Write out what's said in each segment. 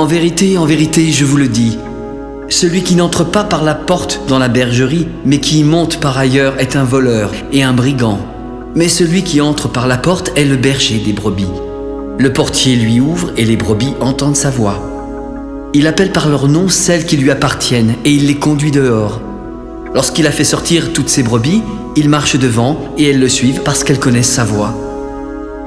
En vérité, en vérité, je vous le dis, celui qui n'entre pas par la porte dans la bergerie, mais qui y monte par ailleurs, est un voleur et un brigand. Mais celui qui entre par la porte est le berger des brebis. Le portier lui ouvre et les brebis entendent sa voix. Il appelle par leur nom celles qui lui appartiennent et il les conduit dehors. Lorsqu'il a fait sortir toutes ses brebis, il marche devant et elles le suivent parce qu'elles connaissent sa voix.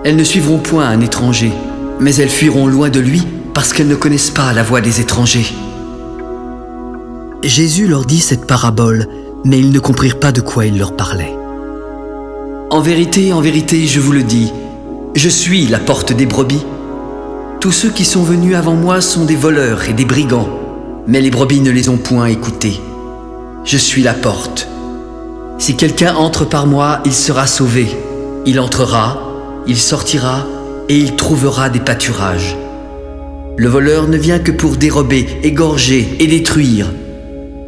Elles ne suivront point un étranger, mais elles fuiront loin de lui parce qu'elles ne connaissent pas la voix des étrangers. Jésus leur dit cette parabole, mais ils ne comprirent pas de quoi il leur parlait. En vérité, en vérité, je vous le dis, je suis la porte des brebis. Tous ceux qui sont venus avant moi sont des voleurs et des brigands, mais les brebis ne les ont point écoutés. Je suis la porte. Si quelqu'un entre par moi, il sera sauvé. Il entrera, il sortira, et il trouvera des pâturages. Le voleur ne vient que pour dérober, égorger et détruire.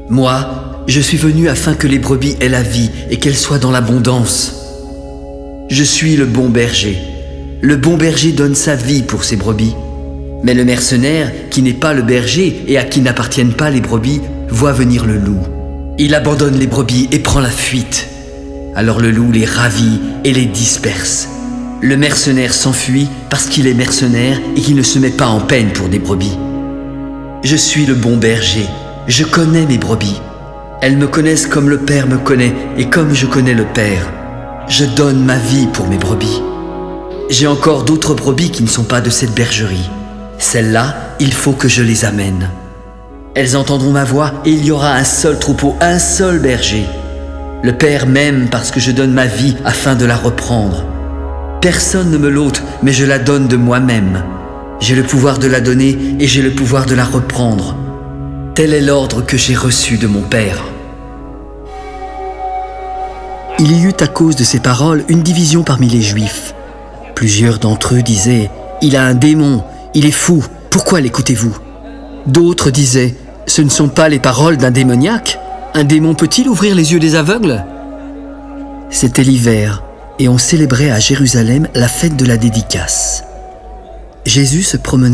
Moi, je suis venu afin que les brebis aient la vie et qu'elles soient dans l'abondance. Je suis le bon berger. Le bon berger donne sa vie pour ses brebis. Mais le mercenaire, qui n'est pas le berger et à qui n'appartiennent pas les brebis, voit venir le loup. Il abandonne les brebis et prend la fuite. Alors le loup les ravit et les disperse. Le mercenaire s'enfuit parce qu'il est mercenaire et qu'il ne se met pas en peine pour des brebis. Je suis le bon berger. Je connais mes brebis. Elles me connaissent comme le Père me connaît et comme je connais le Père. Je donne ma vie pour mes brebis. J'ai encore d'autres brebis qui ne sont pas de cette bergerie. Celles-là, il faut que je les amène. Elles entendront ma voix et il y aura un seul troupeau, un seul berger. Le Père m'aime parce que je donne ma vie afin de la reprendre. Personne ne me l'ôte, mais je la donne de moi-même. J'ai le pouvoir de la donner et j'ai le pouvoir de la reprendre. Tel est l'ordre que j'ai reçu de mon Père. Il y eut à cause de ces paroles une division parmi les Juifs. Plusieurs d'entre eux disaient, Il a un démon, il est fou, pourquoi l'écoutez-vous? D'autres disaient, ce ne sont pas les paroles d'un démoniaque Un démon peut-il ouvrir les yeux des aveugles? C'était l'hiver, et on célébrait à Jérusalem la fête de la dédicace. Jésus se promenait